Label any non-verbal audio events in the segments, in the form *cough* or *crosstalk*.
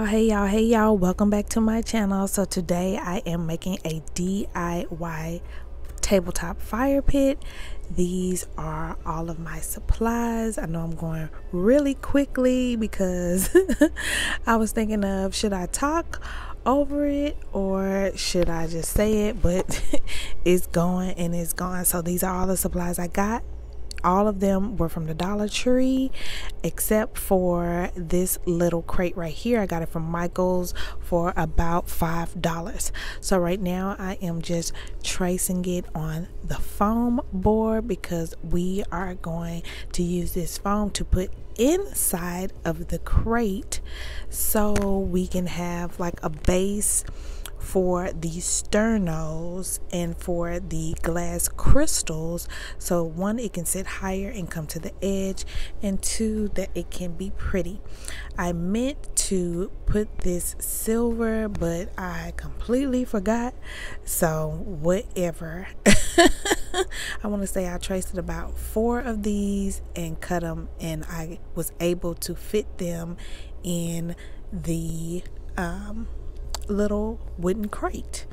Oh, hey y'all, hey y'all, welcome back to my channel. So today I am making a DIY tabletop fire pit. These are all of my supplies. I know I'm going really quickly because *laughs* I was thinking of should I talk over it or should I just say it? But *laughs* it's going and it's gone. So these are all the supplies I got all of them were from the Dollar Tree except for this little crate right here. I got it from Michael's for about five dollars. So right now I am just tracing it on the foam board because we are going to use this foam to put inside of the crate so we can have like a base for the sternos and for the glass crystals. So one it can sit higher and come to the edge and two that it can be pretty. I meant to put this silver but i completely forgot. So whatever. *laughs* I want to say i traced about four of these and cut them and i was able to fit them in the um little wooden crate.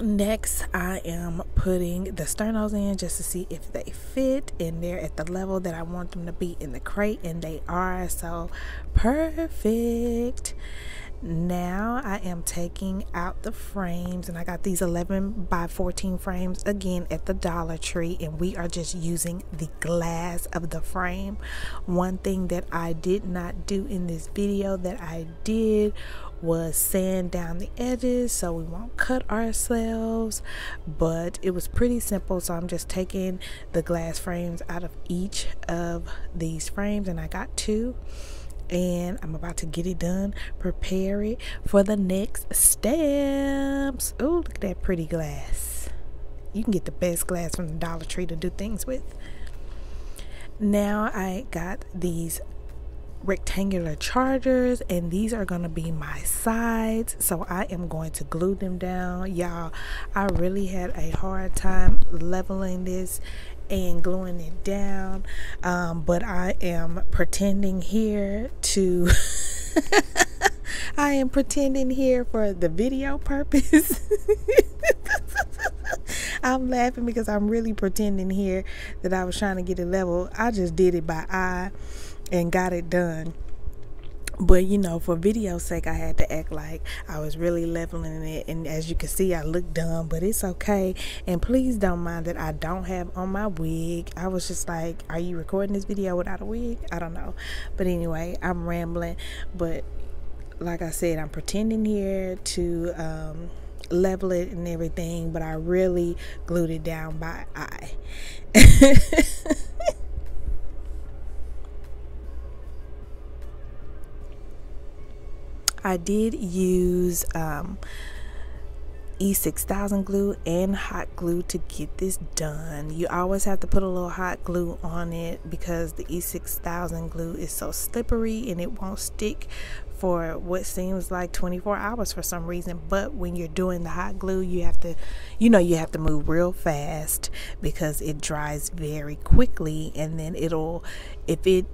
Next, I am putting the sternos in just to see if they fit and they're at the level that I want them to be in the crate, and they are. So perfect. Now I am taking out the frames and I got these 11 by 14 frames again at the Dollar Tree and we are just using the glass of the frame. One thing that I did not do in this video that I did was sand down the edges so we won't cut ourselves but it was pretty simple so I'm just taking the glass frames out of each of these frames and I got two and I'm about to get it done. Prepare it for the next steps. Oh, look at that pretty glass. You can get the best glass from the Dollar Tree to do things with. Now I got these rectangular chargers and these are going to be my sides. So I am going to glue them down. Y'all I really had a hard time leveling this and gluing it down um, but I am pretending here to *laughs* I am pretending here for the video purpose. *laughs* I'm laughing because I'm really pretending here that I was trying to get it level. I just did it by eye and got it done. But you know for video sake i had to act like i was really leveling it. And as you can see i look dumb but it's okay. And please don't mind that i don't have on my wig. I was just like are you recording this video without a wig? I don't know. But anyway i'm rambling. But like i said i'm pretending here to um, level it and everything but i really glued it down by eye *laughs* I did use um, E6000 glue and hot glue to get this done. You always have to put a little hot glue on it because the E6000 glue is so slippery and it won't stick for what seems like 24 hours for some reason but when you're doing the hot glue you have to you know you have to move real fast because it dries very quickly and then it'll if it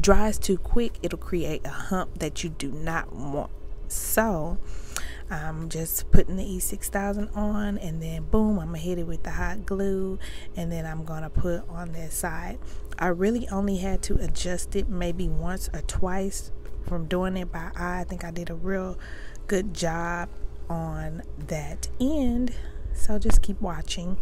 dries too quick, it'll create a hump that you do not want. So I'm just putting the E6000 on and then boom, I'm gonna hit it with the hot glue and then I'm gonna put on this side. I really only had to adjust it maybe once or twice from doing it by eye. I think I did a real good job on that end. So just keep watching.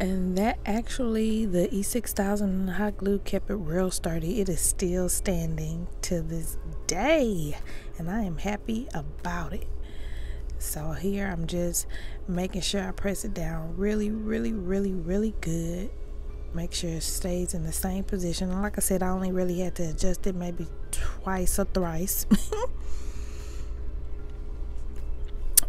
And that actually the E6000 hot glue kept it real sturdy. It is still standing to this day and I am happy about it. So here I'm just making sure I press it down really really really really good. Make sure it stays in the same position. Like I said I only really had to adjust it maybe twice or thrice *laughs*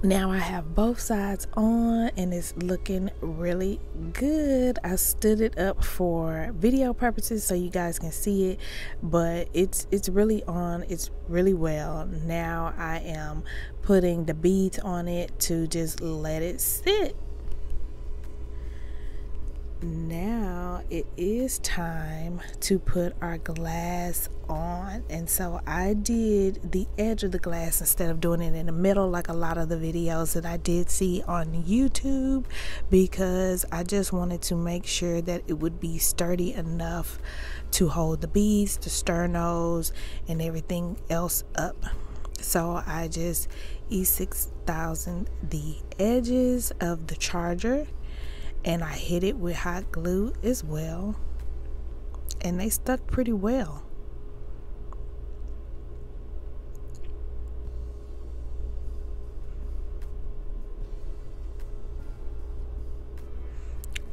now I have both sides on and it's looking really good. I stood it up for video purposes so you guys can see it, but it's it's really on. It's really well. Now I am putting the beads on it to just let it sit now it is time to put our glass on. And so I did the edge of the glass instead of doing it in the middle like a lot of the videos that I did see on YouTube because I just wanted to make sure that it would be sturdy enough to hold the beads, the sternos and everything else up. So I just E6000 the edges of the charger and I hit it with hot glue as well. And they stuck pretty well.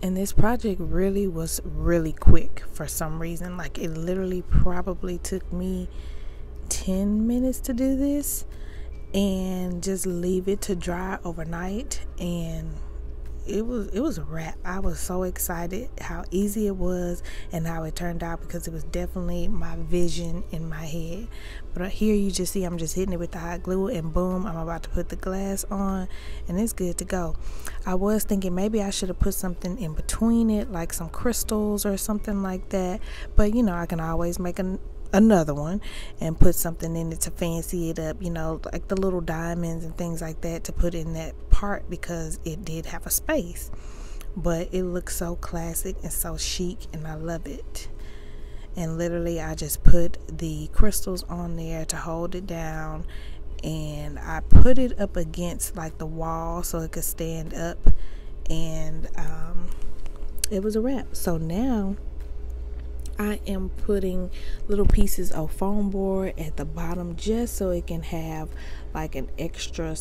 And this project really was really quick for some reason. Like it literally probably took me 10 minutes to do this and just leave it to dry overnight. And it was it was a wrap. I was so excited how easy it was and how it turned out because it was definitely my vision in my head. But here you just see I'm just hitting it with the hot glue and boom, I'm about to put the glass on and it's good to go. I was thinking maybe I should have put something in between it like some crystals or something like that. But you know, I can always make a another one and put something in it to fancy it up, you know, like the little diamonds and things like that to put in that part because it did have a space. But it looks so classic and so chic and I love it. And literally I just put the crystals on there to hold it down and I put it up against like the wall so it could stand up and um, it was a wrap. So now I am putting little pieces of foam board at the bottom just so it can have like an extra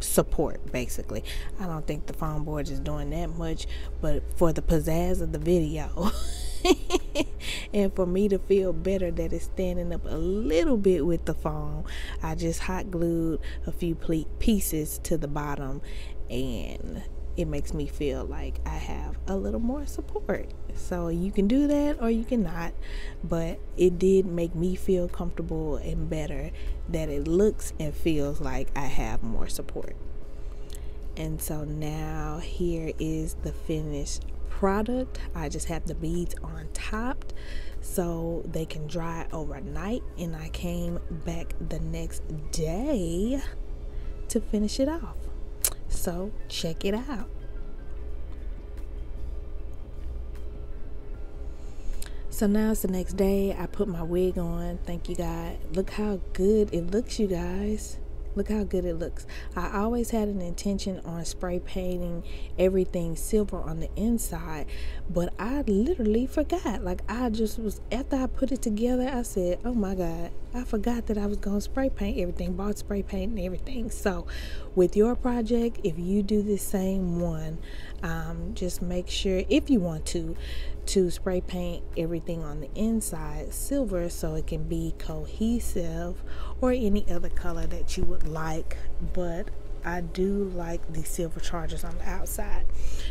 support basically. I don't think the foam board is doing that much, but for the pizzazz of the video *laughs* and for me to feel better that it's standing up a little bit with the foam, I just hot glued a few pieces to the bottom and it makes me feel like I have a little more support. So you can do that or you cannot, but it did make me feel comfortable and better that it looks and feels like I have more support. And so now here is the finished product. I just have the beads on top so they can dry overnight and I came back the next day to finish it off. So check it out. So now it's the next day. I put my wig on. Thank you, God. Look how good it looks, you guys. Look how good it looks. I always had an intention on spray painting everything silver on the inside, but I literally forgot. Like I just was after I put it together, I said, "Oh my god, I forgot that I was going to spray paint everything, bought spray paint and everything." So, with your project, if you do the same one, um, just make sure if you want to to spray paint everything on the inside silver so it can be cohesive or any other color that you would like. But I do like the silver chargers on the outside.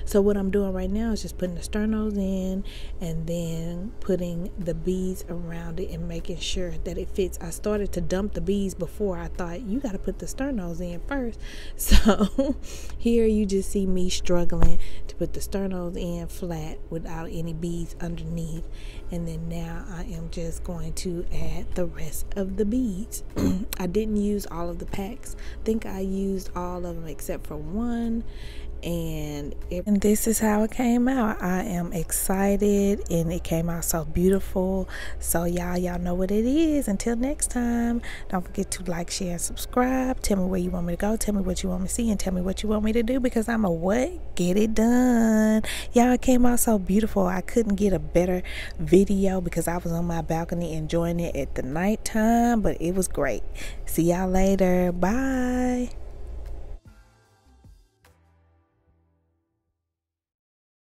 So what I'm doing right now is just putting the sternos in and then putting the beads around it and making sure that it fits. I started to dump the beads before I thought you got to put the sternos in first. *laughs* So here you just see me struggling to put the sternos in flat without any beads underneath. And then now I am just going to add the rest of the beads. *clears throat* I didn't use all of the packs. I think I used all all of them except for one. And, it, and this is how it came out. I am excited and it came out so beautiful. So y'all y'all know what it is. Until next time don't forget to like share and subscribe. Tell me where you want me to go. Tell me what you want me to see and tell me what you want me to do because i'm a what? Get it done. Y'all it came out so beautiful. I couldn't get a better video because i was on my balcony enjoying it at the nighttime but it was great. See y'all later. Bye